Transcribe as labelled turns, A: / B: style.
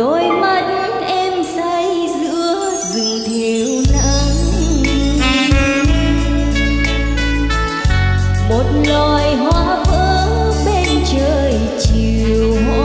A: đôi mắt em say giữa rừng thiếu nắng. Một loài hoa vỡ bên trời chiều hoa